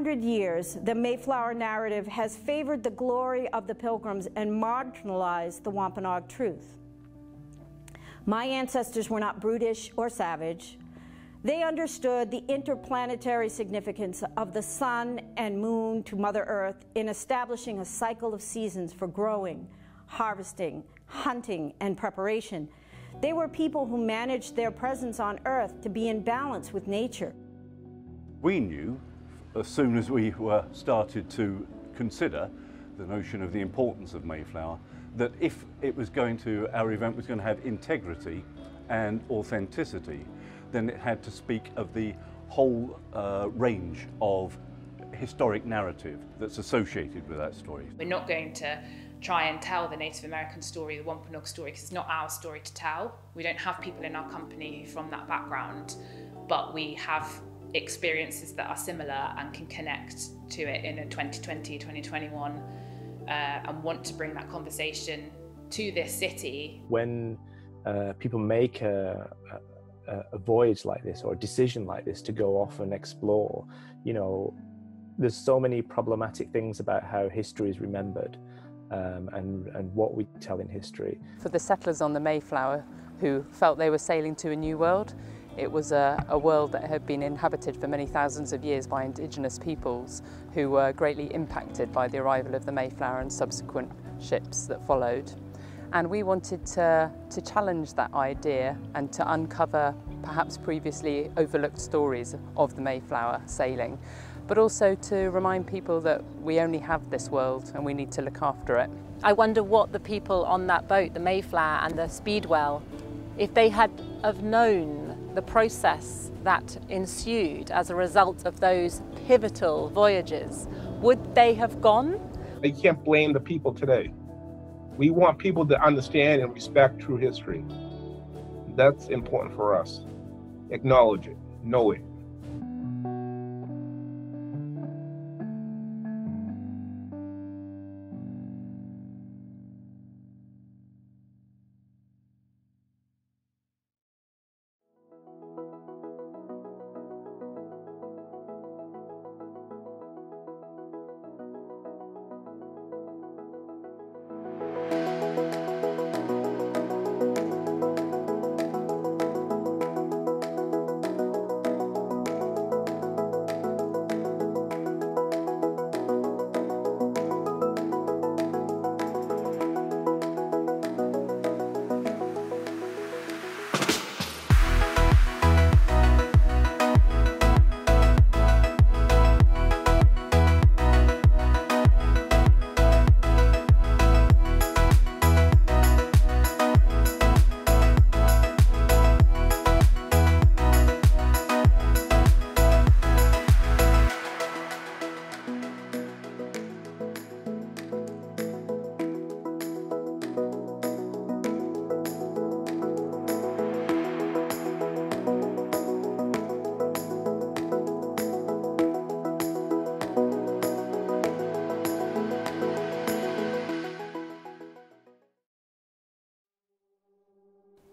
For 400 years, the Mayflower narrative has favored the glory of the pilgrims and marginalized the Wampanoag truth. My ancestors were not brutish or savage. They understood the interplanetary significance of the sun and moon to Mother Earth in establishing a cycle of seasons for growing, harvesting, hunting, and preparation. They were people who managed their presence on Earth to be in balance with nature. We knew, as soon as we were started to consider the notion of the importance of Mayflower, that if it was going to, our event was going to have integrity and authenticity, then it had to speak of the whole uh, range of historic narrative that's associated with that story. We're not going to try and tell the Native American story, the Wampanoag story, because it's not our story to tell. We don't have people in our company from that background, but we have experiences that are similar and can connect to it in a 2020, 2021, uh, and want to bring that conversation to this city. When uh, people make a, a, a voyage like this or a decision like this to go off and explore, you know, there's so many problematic things about how history is remembered um, and, and what we tell in history. For the settlers on the Mayflower who felt they were sailing to a new world, it was a, a, world that had been inhabited for many thousands of years by indigenous peoples who were greatly impacted by the arrival of the Mayflower and subsequent ships that followed. And we wanted to, to challenge that idea and to uncover perhaps previously overlooked stories of the Mayflower sailing, but also to remind people that we only have this world and we need to look after it. I wonder what the people on that boat, the Mayflower and the Speedwell, if they had have known the process that ensued as a result of those pivotal voyages, would they have gone? You can't blame the people today. We want people to understand and respect true history. That's important for us. Acknowledge it, know it.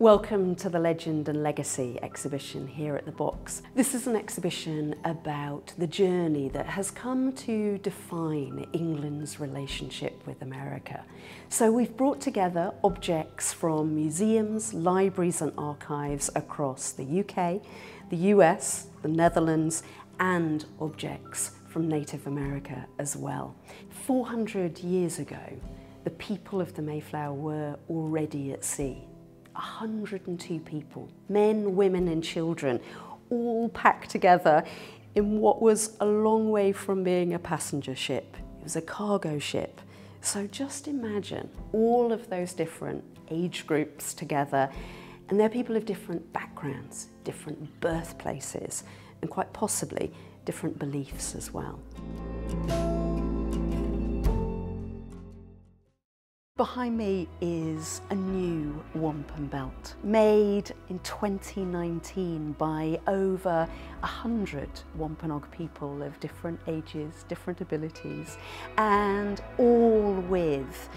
Welcome to the Legend and Legacy exhibition here at the Box. This is an exhibition about the journey that has come to define England's relationship with America. So we've brought together objects from museums, libraries and archives across the UK, the US, the Netherlands and objects from Native America as well. 400 years ago, the people of the Mayflower were already at sea 102 people, men, women and children, all packed together in what was a long way from being a passenger ship. It was a cargo ship. So just imagine all of those different age groups together and they're people of different backgrounds, different birthplaces and quite possibly different beliefs as well. Behind me is a new wampum belt made in 2019 by over 100 Wampanoag people of different ages, different abilities and all with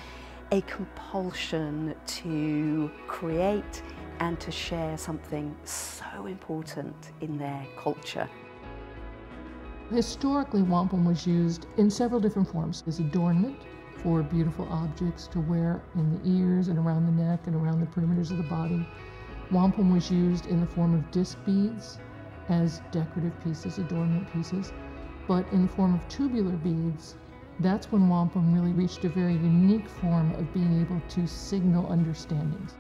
a compulsion to create and to share something so important in their culture. Historically, wampum was used in several different forms as adornment for beautiful objects to wear in the ears and around the neck and around the perimeters of the body. Wampum was used in the form of disc beads as decorative pieces, adornment pieces, but in the form of tubular beads, that's when wampum really reached a very unique form of being able to signal understandings.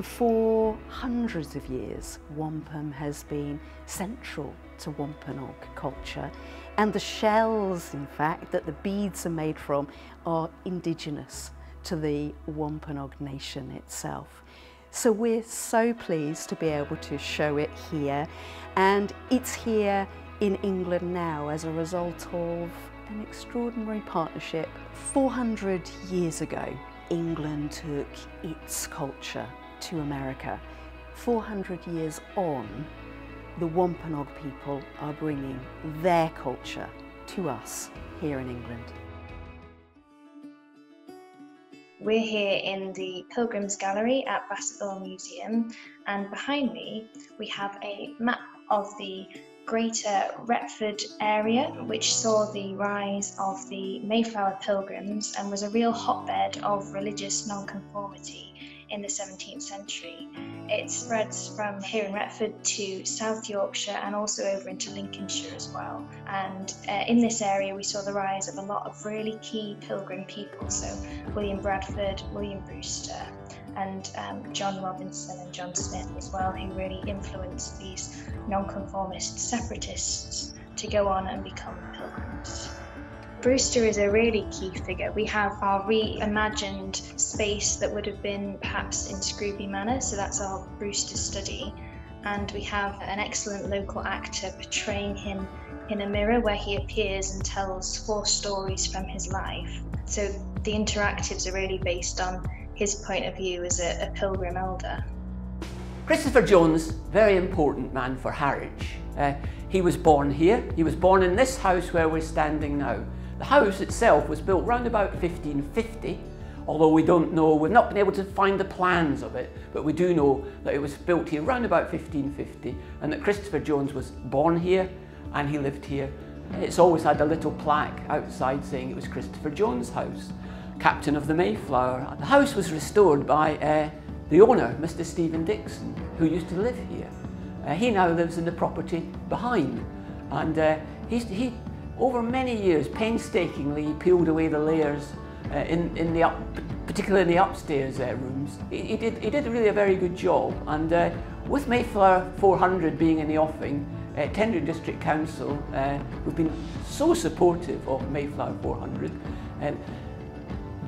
For hundreds of years, wampum has been central to Wampanoag culture, and the shells, in fact, that the beads are made from are indigenous to the Wampanoag nation itself. So we're so pleased to be able to show it here, and it's here in England now as a result of an extraordinary partnership. 400 years ago, England took its culture to America. 400 years on, the Wampanoag people are bringing their culture to us here in England. We're here in the Pilgrims Gallery at Bassetlaw Museum, and behind me we have a map of the Greater Retford area, which saw the rise of the Mayflower Pilgrims and was a real hotbed of religious nonconformity in the 17th century. It spreads from here in Retford to South Yorkshire and also over into Lincolnshire as well. And uh, in this area, we saw the rise of a lot of really key pilgrim people. So, William Bradford, William Brewster, and um, John Robinson and John Smith as well, who really influenced these nonconformist separatists to go on and become pilgrims. Brewster is a really key figure. We have our reimagined space that would have been perhaps in Scrooby Manor, so that's our Brewster study. And we have an excellent local actor portraying him in a mirror where he appears and tells four stories from his life. So the interactives are really based on his point of view as a, a pilgrim elder. Christopher Jones, very important man for Harwich. Uh, he was born here. He was born in this house where we're standing now. The house itself was built round about 1550, although we don't know, we've not been able to find the plans of it, but we do know that it was built here round about 1550 and that Christopher Jones was born here and he lived here. It's always had a little plaque outside saying it was Christopher Jones' house, captain of the Mayflower. The house was restored by uh, the owner, Mr. Stephen Dixon, who used to live here. Uh, he now lives in the property behind and uh, he over many years, painstakingly, he peeled away the layers uh, in, in the up, particularly in the upstairs uh, rooms. He, he, did, he did really a very good job. And uh, with Mayflower 400 being in the offing, uh, District Council uh, have been so supportive of Mayflower 400. And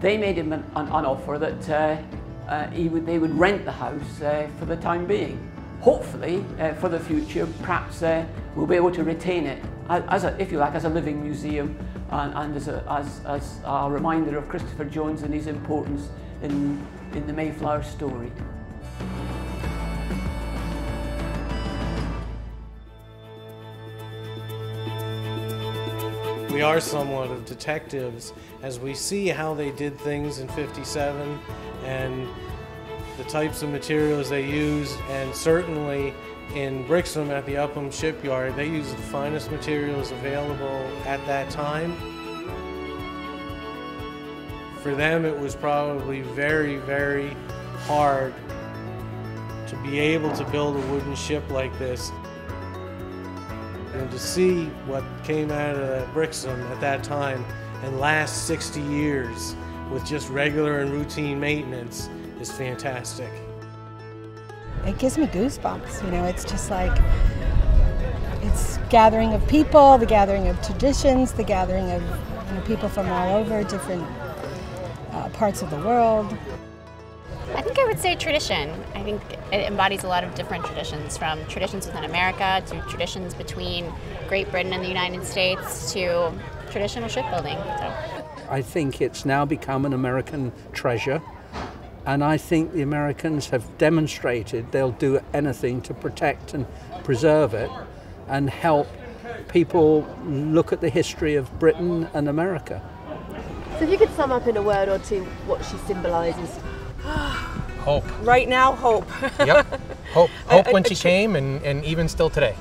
they made him an, an, an offer that uh, uh, he would, they would rent the house uh, for the time being. Hopefully, uh, for the future, perhaps uh, we'll be able to retain it as a, if you like, as a living museum and, and as, a, as, as a reminder of Christopher Jones and his importance in, in the Mayflower story. We are somewhat of detectives as we see how they did things in 57 and the types of materials they used and certainly in Brixham at the Upham shipyard, they used the finest materials available at that time. For them, it was probably very, very hard to be able to build a wooden ship like this. And to see what came out of Brixham at that time and last 60 years with just regular and routine maintenance is fantastic it gives me goosebumps. You know, it's just like it's gathering of people, the gathering of traditions, the gathering of you know, people from all over different uh, parts of the world. I think I would say tradition. I think it embodies a lot of different traditions, from traditions within America to traditions between Great Britain and the United States to traditional shipbuilding. So. I think it's now become an American treasure and I think the Americans have demonstrated they'll do anything to protect and preserve it and help people look at the history of Britain and America. So, if you could sum up in a word or two what she symbolises. Hope. Right now, hope. yep. Hope. Hope when she came and, and even still today.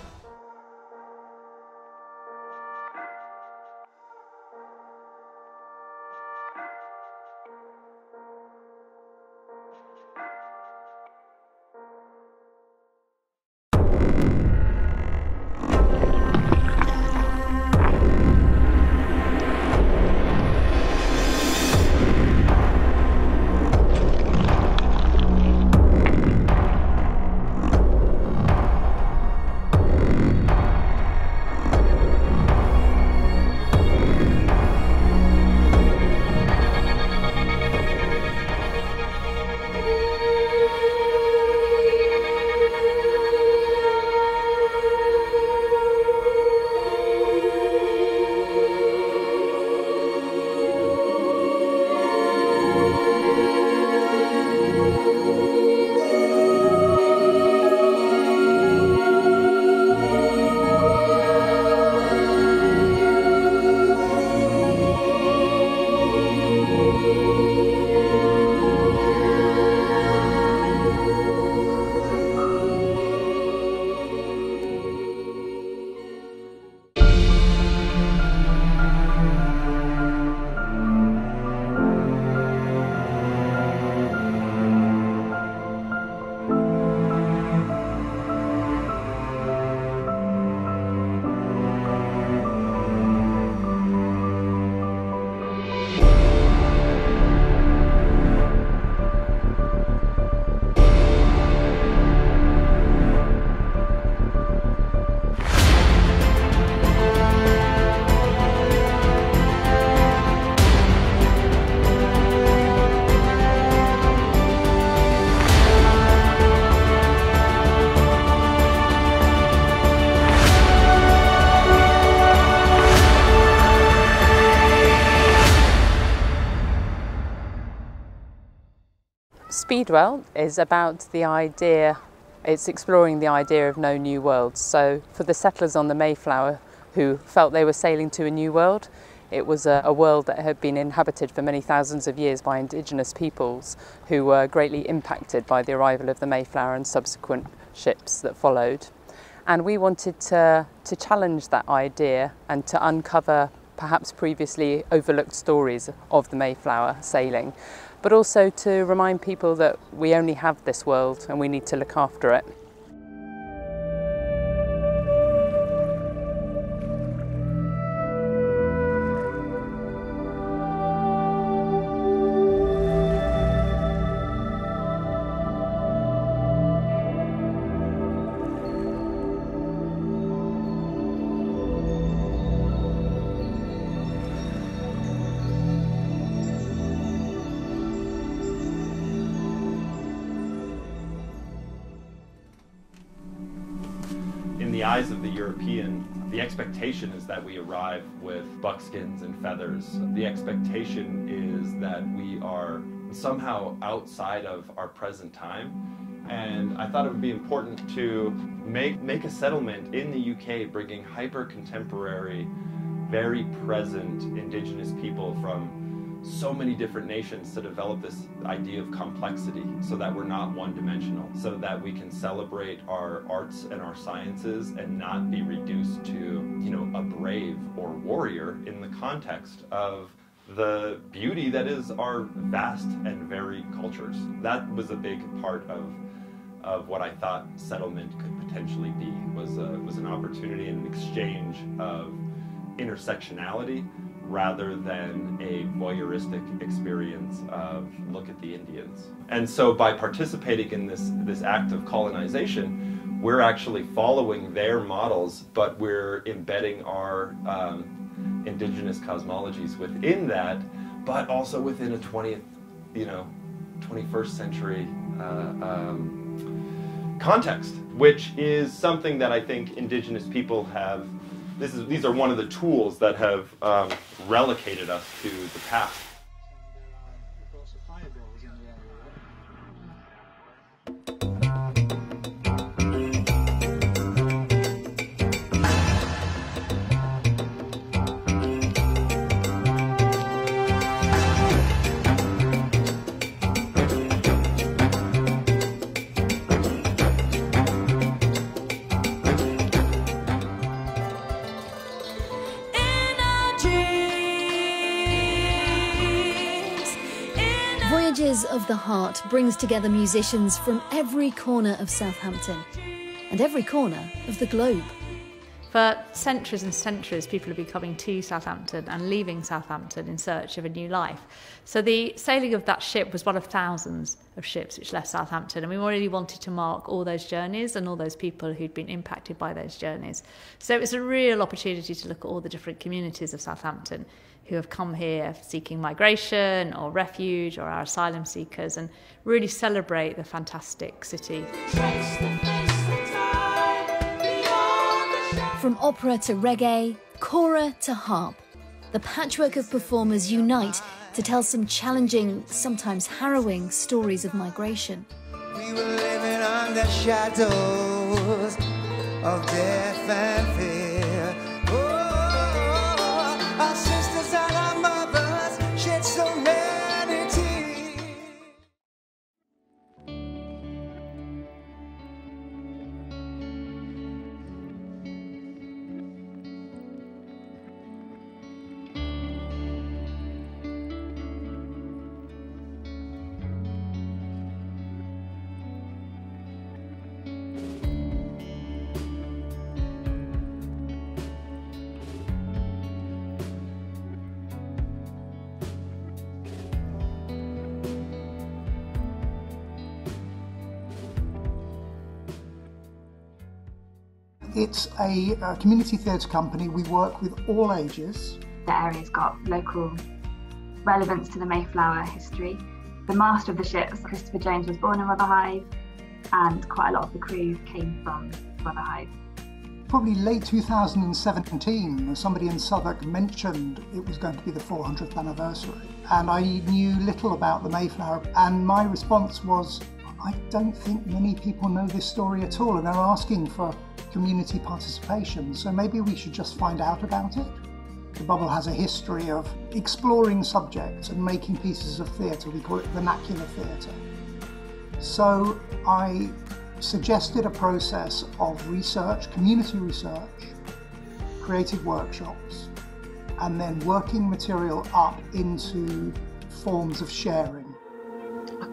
Speedwell is about the idea, it's exploring the idea of no new worlds. So for the settlers on the Mayflower who felt they were sailing to a new world, it was a, a, world that had been inhabited for many thousands of years by indigenous peoples who were greatly impacted by the arrival of the Mayflower and subsequent ships that followed. And we wanted to, to challenge that idea and to uncover perhaps previously overlooked stories of the Mayflower sailing but also to remind people that we only have this world and we need to look after it. European, the expectation is that we arrive with buckskins and feathers. The expectation is that we are somehow outside of our present time. And I thought it would be important to make, make a settlement in the UK bringing hyper contemporary, very present indigenous people from so many different nations to develop this idea of complexity so that we're not one dimensional, so that we can celebrate our arts and our sciences and not be reduced to, you know, a brave or warrior in the context of the beauty that is our vast and varied cultures. That was a big part of of what I thought settlement could potentially be was a, was an opportunity and an exchange of intersectionality rather than a voyeuristic experience of look at the Indians. And so by participating in this, this act of colonization, we're actually following their models, but we're embedding our um, indigenous cosmologies within that, but also within a 20th, you know, 21st century uh, um, context, which is something that I think indigenous people have this is, these are one of the tools that have um, relocated us to the past. Of the Heart brings together musicians from every corner of Southampton and every corner of the globe. For centuries and centuries, people have been coming to Southampton and leaving Southampton in search of a new life. So the sailing of that ship was one of thousands of ships which left Southampton, and we really wanted to mark all those journeys and all those people who'd been impacted by those journeys. So it was a real opportunity to look at all the different communities of Southampton who have come here seeking migration or refuge or our asylum seekers and really celebrate the fantastic city. From opera to reggae, kora to harp, the patchwork of performers unite to tell some challenging, sometimes harrowing stories of migration. We were living under shadows of death and It's a, a community theatre company. We work with all ages. The area's got local relevance to the Mayflower history. The master of the ships, Christopher Jones, was born in Rotherhithe, and quite a lot of the crew came from Rotherhithe. probably late 2017, somebody in Southwark mentioned it was going to be the 400th anniversary. And I knew little about the Mayflower. And my response was, I don't think many people know this story at all. And they're asking for community participation. So maybe we should just find out about it. The Bubble has a history of exploring subjects and making pieces of theatre. We call it vernacular theatre. So I suggested a process of research, community research, creative workshops, and then working material up into forms of sharing.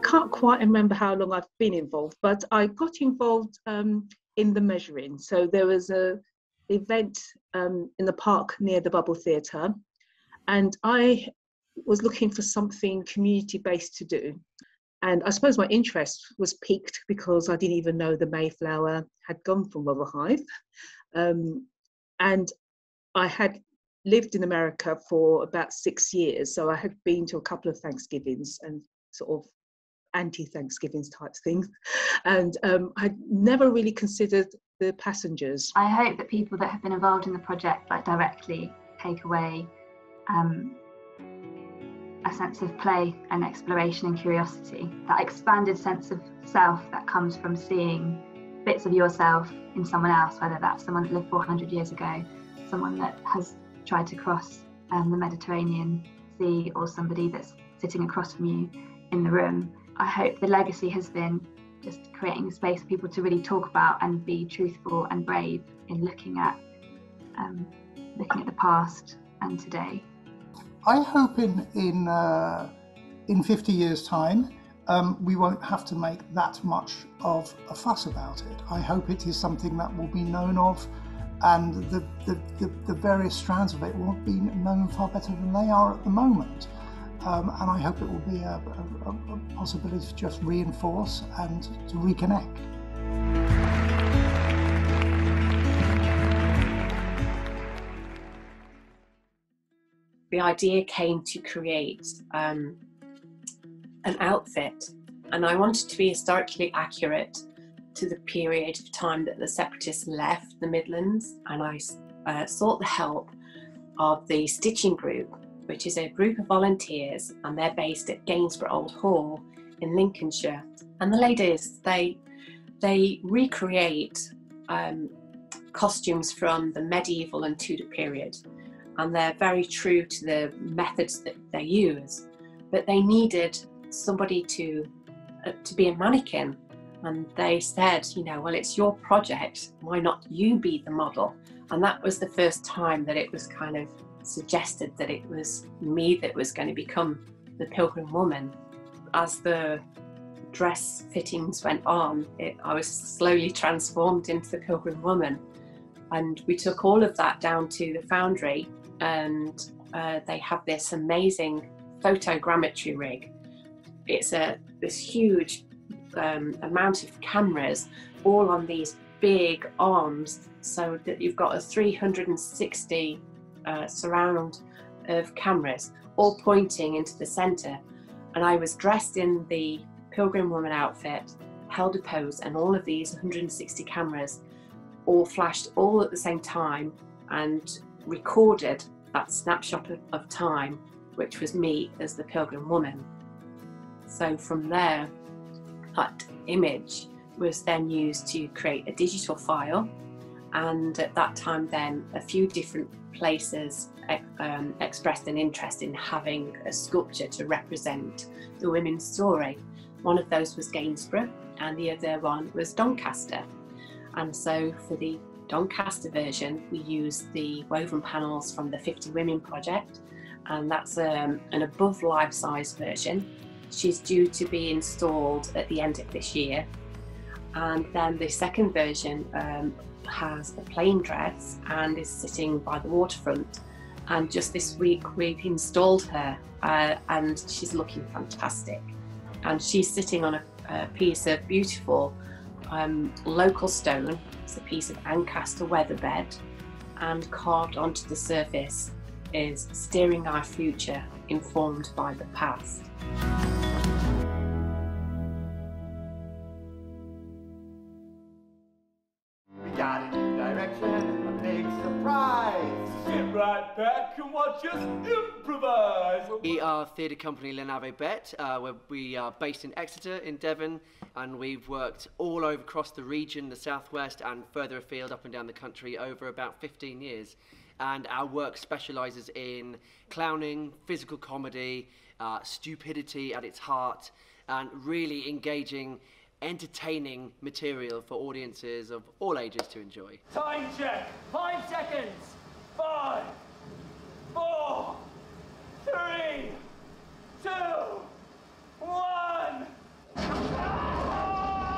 Can't quite remember how long I've been involved, but I got involved um, in the measuring. So there was a event um, in the park near the Bubble Theatre, and I was looking for something community based to do. And I suppose my interest was piqued because I didn't even know the Mayflower had gone from Rotherhithe. Um, and I had lived in America for about six years, so I had been to a couple of Thanksgivings and sort of anti-Thanksgivings type things, and um, I'd never really considered the passengers. I hope that people that have been involved in the project, like directly, take away um, a sense of play and exploration and curiosity, that expanded sense of self that comes from seeing bits of yourself in someone else, whether that's someone that lived 400 years ago, someone that has tried to cross um, the Mediterranean Sea, or somebody that's sitting across from you in the room. I hope the legacy has been just creating a space for people to really talk about and be truthful and brave in looking at um, looking at the past and today. I hope in in uh, in 50 years' time um, we won't have to make that much of a fuss about it. I hope it is something that will be known of, and the the, the, the various strands of it will be known far better than they are at the moment. Um, and I hope it will be a, a, a possibility to just reinforce and to reconnect. the idea came to create um, an outfit, and I wanted to be historically accurate to the period of time that the separatists left the Midlands, and I uh, sought the help of the Stitching Group, which is a group of volunteers, and they're based at Gainsborough Old Hall in Lincolnshire. And the ladies, they they recreate um, costumes from the medieval and Tudor period and they're very true to the methods that they use. But they needed somebody to uh, to be a mannequin, and they said, you know, well, it's your project. Why not you be the model? And that was the first time that it was kind of suggested that it was me that was going to become the Pilgrim Woman. As the dress fittings went on, it, I was slowly transformed into the Pilgrim Woman. And we took all of that down to the foundry and uh, they have this amazing photogrammetry rig. It's a this huge um, amount of cameras, all on these big arms, so that you've got a 360 uh, surround of cameras, all pointing into the centre. And I was dressed in the Pilgrim Woman outfit, held a pose, and all of these 160 cameras all flashed all at the same time and recorded that snapshot of, of time, which was me as the Pilgrim Woman. So from there, that image was then used to create a digital file, and at that time, then a few different places um, expressed an interest in having a sculpture to represent the women's story. One of those was Gainsborough, and the other one was Doncaster. And so, for the Doncaster version, we used the woven panels from the 50 Women project, and that's um, an above life size version. She's due to be installed at the end of this year. And then the second version um, has a plain dress and is sitting by the waterfront. And just this week, we've installed her, uh, and she's looking fantastic. And she's sitting on a, a piece of beautiful um, local stone it's a piece of Ancaster weatherbed and carved onto the surface is steering our future informed by the past. Right back and watch us improvise. We are Theatre Company Le Navet Bête. Uh, where we are based in Exeter, in Devon, and we've worked all over across the region, the southwest, and further afield up and down the country over about 15 years. And our work specialises in clowning, physical comedy, uh, stupidity at its heart, and really engaging entertaining material for audiences of all ages to enjoy. Time check. Five seconds. Five, four, three, two, one.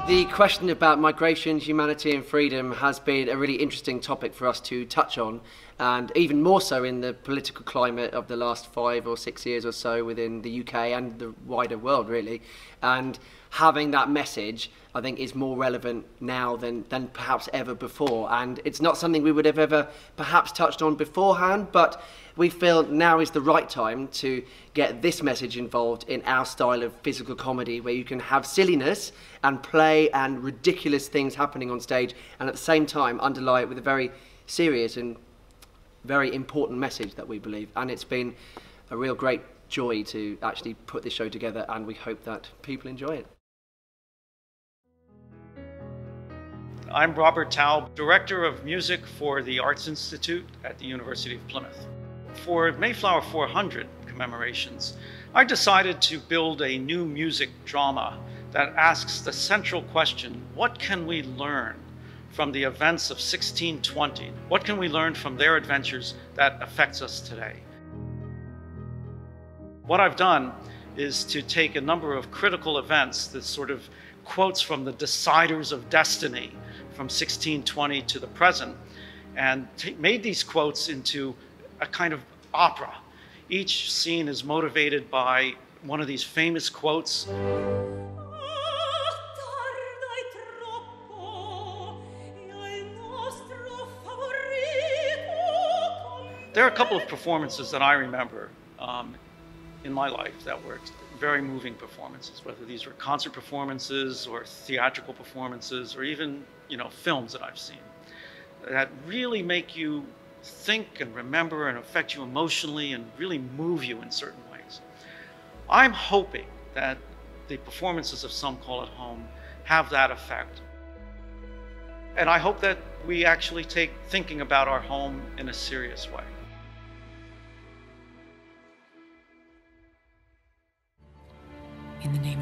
The question about migration, humanity, and freedom has been a really interesting topic for us to touch on, and even more so in the political climate of the last five or six years or so within the UK and the wider world, really. And having that message, I think, is more relevant now than, than perhaps ever before. And it's not something we would have ever perhaps touched on beforehand, but we feel now is the right time to get this message involved in our style of physical comedy, where you can have silliness and play and ridiculous things happening on stage, and at the same time underlie it with a very serious and very important message that we believe. And it's been a real great joy to actually put this show together, and we hope that people enjoy it. I'm Robert Taub, Director of Music for the Arts Institute at the University of Plymouth. For Mayflower 400 commemorations, I decided to build a new music drama that asks the central question, what can we learn from the events of 1620? What can we learn from their adventures that affects us today? What I've done is to take a number of critical events, the sort of quotes from the deciders of destiny from 1620 to the present, and made these quotes into a kind of opera. Each scene is motivated by one of these famous quotes. There are a couple of performances that I remember um, in my life that were very moving performances, whether these were concert performances or theatrical performances or even, you know, films that I've seen that really make you think and remember and affect you emotionally and really move you in certain ways. I'm hoping that the performances of Some Call It Home have that effect. And I hope that we actually take thinking about our home in a serious way. In the name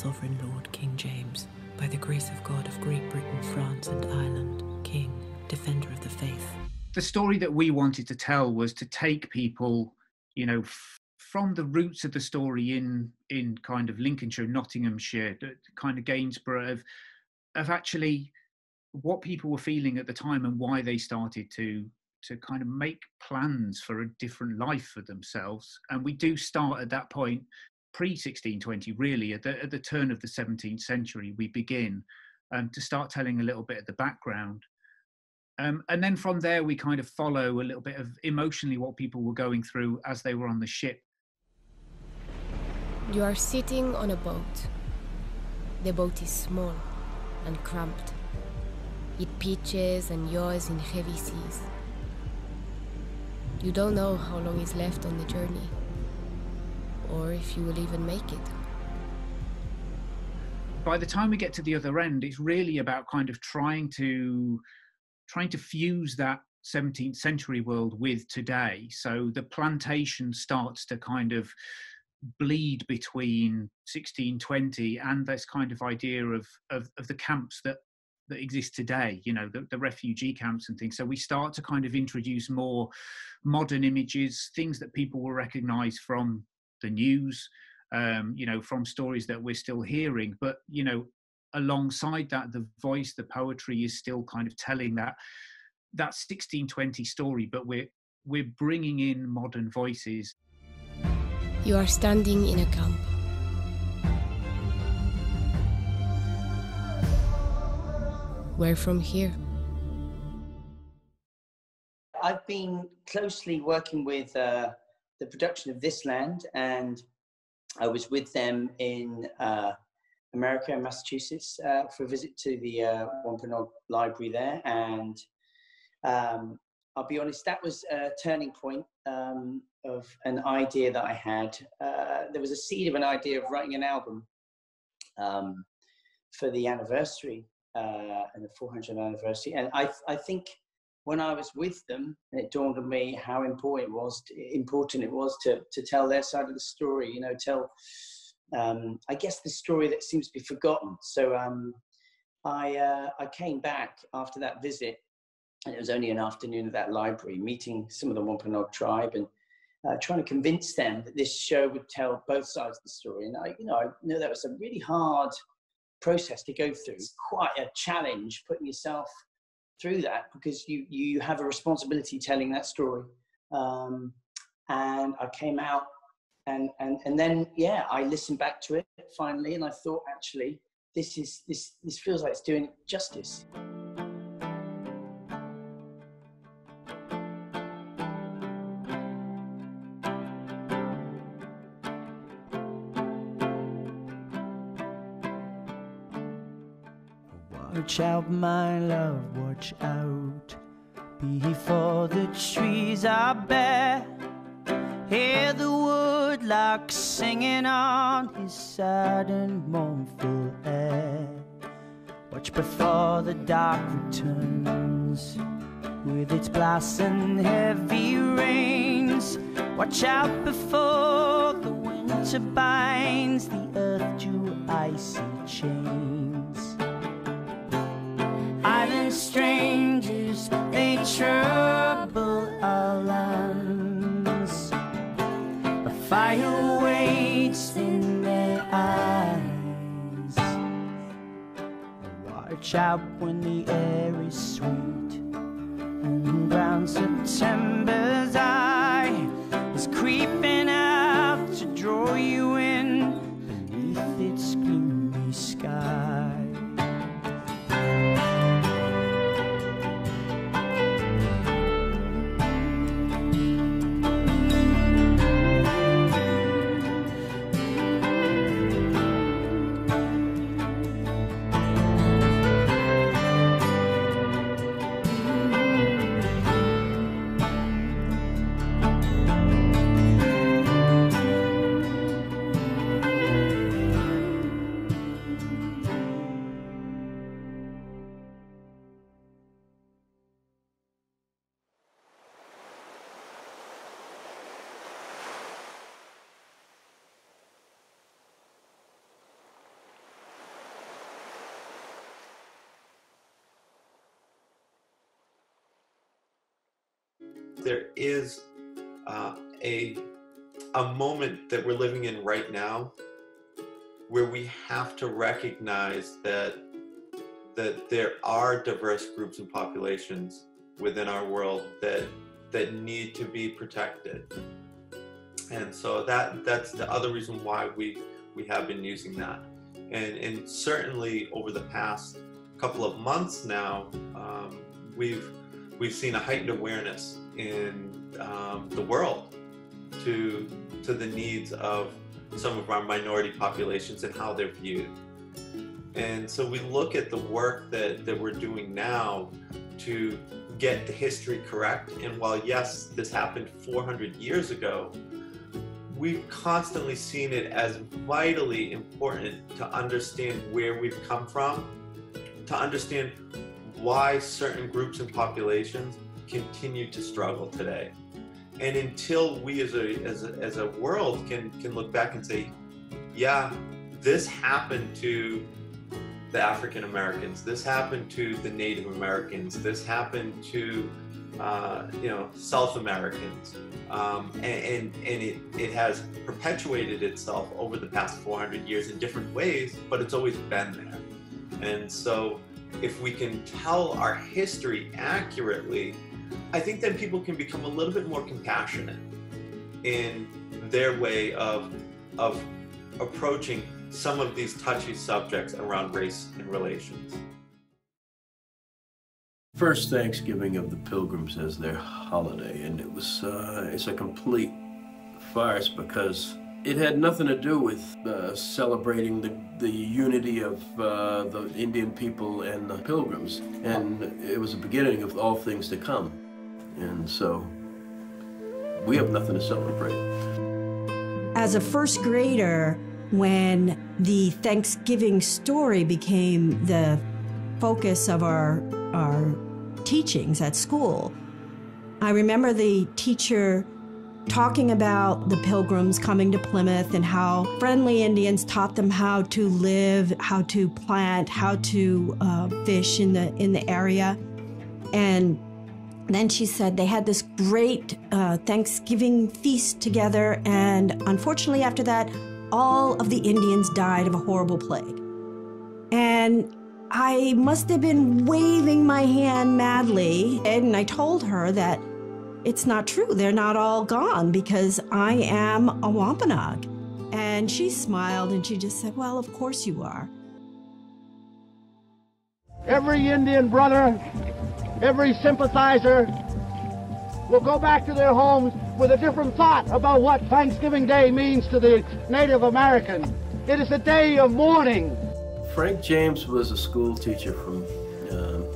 sovereign Lord, King James, by the grace of God of Great Britain, France, and Ireland, King, defender of the faith. The story that we wanted to tell was to take people, you know, f- from the roots of the story in in kind of Lincolnshire, Nottinghamshire, kind of Gainsborough, of of actually what people were feeling at the time and why they started to to kind of make plans for a different life for themselves. And we do start at that point, pre 1620, really, at the, at the turn of the 17th century, we begin um, to start telling a little bit of the background. Um, and then from there, we kind of follow a little bit of emotionally what people were going through as they were on the ship. You are sitting on a boat. The boat is small and cramped. It pitches and yaws in heavy seas. You don't know how long is left on the journey, or if you will even make it. By the time we get to the other end, it's really about kind of trying to trying to fuse that 17th century world with today. So the plantation starts to kind of bleed between 1620 and this kind of idea of, of, of the camps that that exist today you know the, the, refugee camps and things so we start to kind of introduce more modern images things that people will recognize from the news um, you know from stories that we're still hearing. But you know alongside that the voice the poetry is still kind of telling that that 1620 story but we're we're bringing in modern voices. You are standing in a camp. Where from here? I've been closely working with uh, the production of This Land, and I was with them in uh, America Massachusetts uh, for a visit to the uh, Wampanoag Library there, and um, I'll be honest, that was a turning point um, of an idea that I had. Uh, there was a seed of an idea of writing an album um, for the anniversary uh, and the 400th anniversary, and I, I think when I was with them, it dawned on me how important it was to, important it was to to tell their side of the story. You know, tell um, I guess the story that seems to be forgotten. So um, I uh, I came back after that visit, and it was only an afternoon at that library, meeting some of the Wampanoag tribe and. Uh, trying to convince them that this show would tell both sides of the story, and I, you know, I know that was a really hard process to go through. It's quite a challenge putting yourself through that because you you have a responsibility telling that story. Um, and I came out and and and then yeah, I listened back to it finally, and I thought actually this is this this feels like it's doing justice. Watch out, my love, watch out. Before the trees are bare, hear the woodlark singing on his sad and mournful air. Watch before the dark returns with its blasts and heavy rains. Watch out before the winter binds the earth to icy chains. Strangers, they trouble our lands. A fire waits in their eyes. Watch out when the air is sweet and brown September's eye is creeping there is uh, a a moment that we're living in right now where we have to recognize that that there are diverse groups and populations within our world that that need to be protected. And so that that's the other reason why we we have been using that. And and certainly over the past couple of months now um, we've we've seen a heightened awareness in um, the world to to the needs of some of our minority populations and how they're viewed. And so we look at the work that, that we're doing now to get the history correct. And while yes, this happened 400 years ago, we've constantly seen it as vitally important to understand where we've come from, to understand why certain groups and populations continue to struggle today. And until we as a, as a, as a world can, can look back and say, yeah, this happened to the African Americans, this happened to the Native Americans, this happened to uh, you know South Americans, um, and, and, and it, it has perpetuated itself over the past 400 years in different ways, but it's always been there. And so, if we can tell our history accurately, I think then people can become a little bit more compassionate in their way of of approaching some of these touchy subjects around race and relations. First Thanksgiving of the Pilgrims as their holiday, and it was uh, it's a complete farce because It had nothing to do with uh, celebrating the, the unity of uh, the Indian people and the pilgrims. And it was the beginning of all things to come. And so we have nothing to celebrate. As a first grader, when the Thanksgiving story became the focus of our, our teachings at school, I remember the teacher talking about the pilgrims coming to Plymouth and how friendly Indians taught them how to live, how to plant, how to uh, fish in the in the area, and then she said they had this great uh, Thanksgiving feast together, and unfortunately, after that, all of the Indians died of a horrible plague. And I must have been waving my hand madly, and I told her that it's not true. They're not all gone because I am a Wampanoag. And she smiled and she just said, Well, of course you are. Every Indian brother, every sympathizer will go back to their homes with a different thought about what Thanksgiving Day means to the Native American. It is a day of mourning. Frank James was a school teacher from um,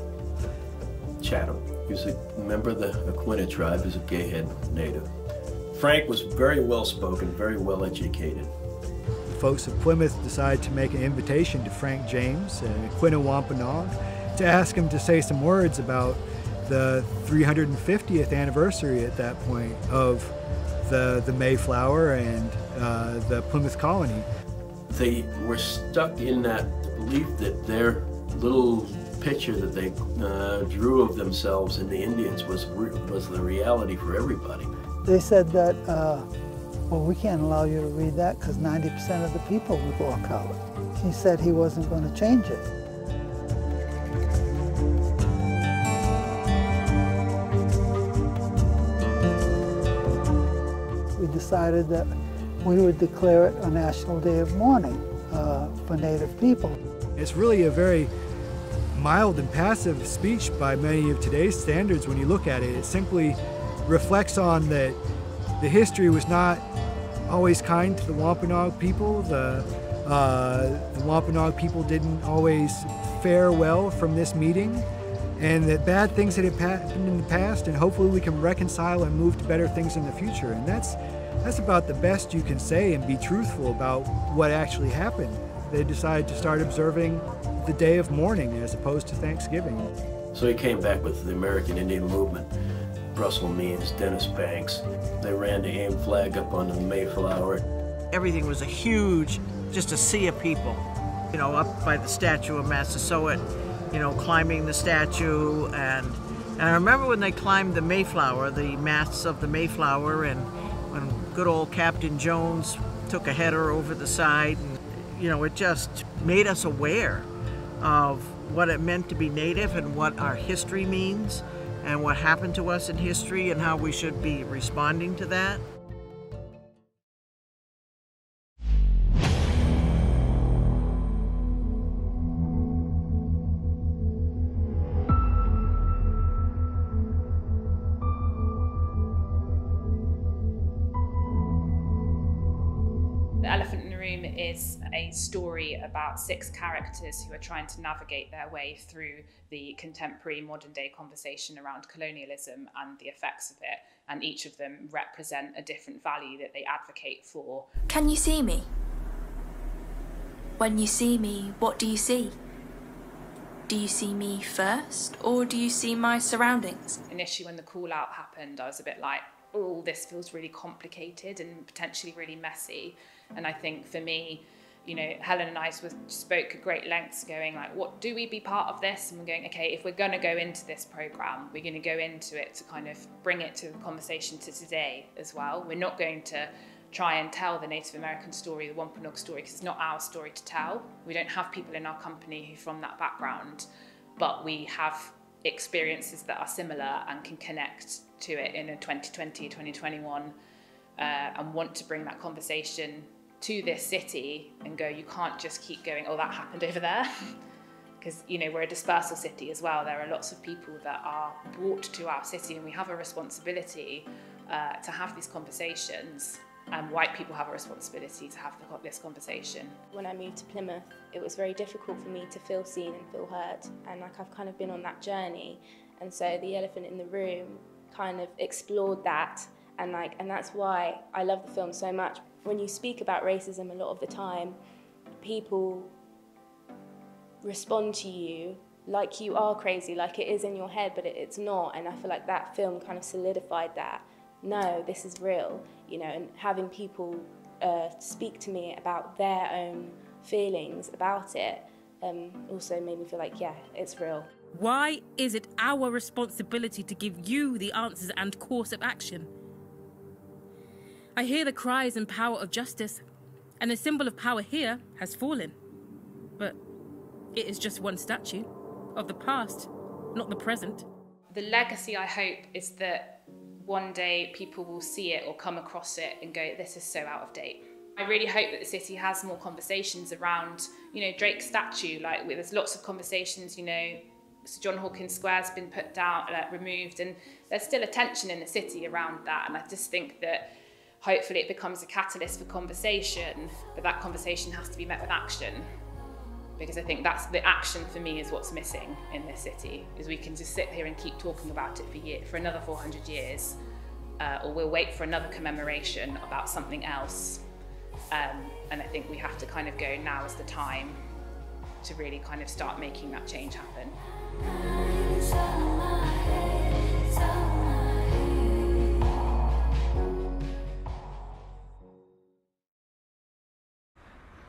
Chatham. He was a member of the Aquinnah tribe, he was a Gayhead native. Frank was very well spoken, very well educated. The folks of Plymouth decided to make an invitation to Frank James, an Aquinnah Wampanoag, to ask him to say some words about the 350th anniversary at that point of the, the Mayflower and uh, the Plymouth colony. They were stuck in that belief that their little picture that they uh, drew of themselves and the Indians was, was the reality for everybody. They said that, uh, well, we can't allow you to read that because 90% of the people would walk out. He said he wasn't going to change it. We decided that we would declare it a national day of mourning uh, for Native people. It's really a very mild and passive speech by many of today's standards when you look at it. It simply reflects on that the history was not always kind to the Wampanoag people. The, uh, the Wampanoag people didn't always fare well from this meeting and that bad things that had happened in the past and hopefully we can reconcile and move to better things in the future. And that's, that's about the best you can say and be truthful about what actually happened. They decided to start observing the day of mourning as opposed to Thanksgiving. So he came back with the American Indian Movement. Russell Means, Dennis Banks. They ran the AIM flag up on the Mayflower. Everything was a huge, just a sea of people. You know, up by the statue of Massasoit, you know, climbing the statue. And, and I remember when they climbed the Mayflower, the masts of the Mayflower, and when good old Captain Jones took a header over the side. And, you know, it just made us aware of what it meant to be Native and what our history means and what happened to us in history and how we should be responding to that. Story about six characters who are trying to navigate their way through the contemporary modern day conversation around colonialism and the effects of it. And each of them represent a different value that they advocate for. Can you see me? When you see me, what do you see? Do you see me first, or do you see my surroundings? Initially, when the call out happened, I was a bit like, oh, this feels really complicated and potentially really messy. And I think for me, you know, Helen and I spoke at great lengths going like, what do we be part of this? And we're going, okay, if we're going to go into this program, we're going to go into it to kind of bring it to the conversation to today as well. We're not going to try and tell the Native American story, the Wampanoag story, because it's not our story to tell. We don't have people in our company who from that background, but we have experiences that are similar and can connect to it in a 2020, 2021, uh, and want to bring that conversation to this city and go, you can't just keep going, oh, that happened over there. Because, you know, we're a dispersal city as well. There are lots of people that are brought to our city and we have a responsibility uh, to have these conversations And white people have a responsibility to have the, this conversation. When I moved to Plymouth, it was very difficult for me to feel seen and feel heard, and like I've kind of been on that journey, and so the elephant in the room kind of explored that, and like, and that's why I love the film so much. When you speak about racism, a lot of the time, people respond to you like you are crazy, like it is in your head, but it, it's not. And I feel like that film kind of solidified that. No, this is real, you know, and having people uh, speak to me about their own feelings about it um, also made me feel like, yeah, it's real. Why is it our responsibility to give you the answers and course of action? I hear the cries and power of justice, and the symbol of power here has fallen. But it is just one statue of the past, not the present. The legacy, I hope, is that one day people will see it or come across it and go, this is so out of date. I really hope that the city has more conversations around, you know, Drake's statue. Like, there's lots of conversations, you know, Sir John Hawkins Square's been put down, uh, removed, and there's still a tension in the city around that. And I just think that hopefully it becomes a catalyst for conversation, but that conversation has to be met with action because I think that's the action for me is what's missing in this city is we can just sit here and keep talking about it for year, for another 400 years uh, or we'll wait for another commemoration about something else um, and I think we have to kind of go now is the time to really kind of start making that change happen.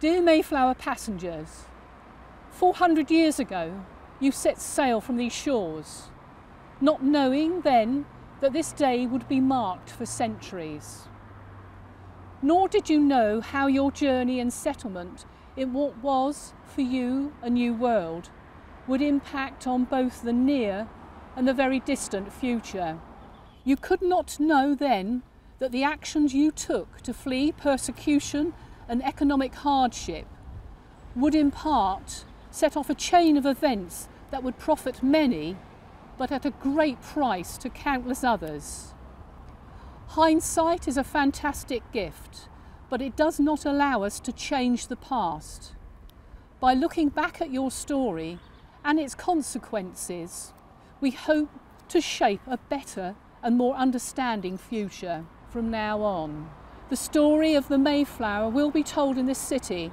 Dear Mayflower passengers, 400 years ago, you set sail from these shores, not knowing then that this day would be marked for centuries. Nor did you know how your journey and settlement in what was, for you, a new world, would impact on both the near and the very distant future. You could not know then that the actions you took to flee persecution and economic hardship would in part set off a chain of events that would profit many, but at a great price to countless others. Hindsight is a fantastic gift, but it does not allow us to change the past. By looking back at your story and its consequences, we hope to shape a better and more understanding future from now on. The story of the Mayflower will be told in this city,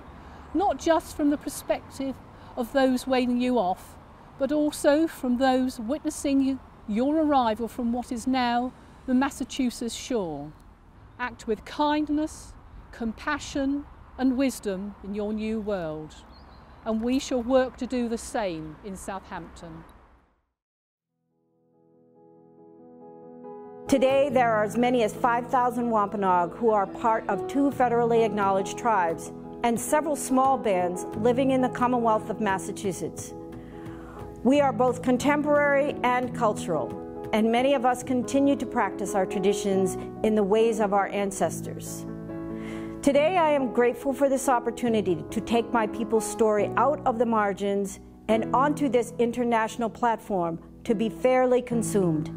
not just from the perspective of those waiting you off, but also from those witnessing your arrival from what is now the Massachusetts shore. Act with kindness, compassion, and wisdom in your new world. And we shall work to do the same in Southampton. Today, there are as many as 5,000 Wampanoag who are part of two federally acknowledged tribes and several small bands living in the Commonwealth of Massachusetts. We are both contemporary and cultural, and many of us continue to practice our traditions in the ways of our ancestors. Today, I am grateful for this opportunity to take my people's story out of the margins and onto this international platform to be fairly consumed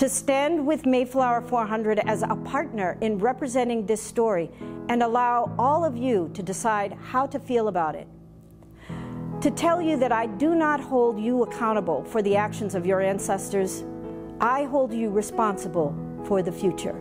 to stand with Mayflower 400 as a partner in representing this story and allow all of you to decide how to feel about it. To tell you that I do not hold you accountable for the actions of your ancestors, I hold you responsible for the future.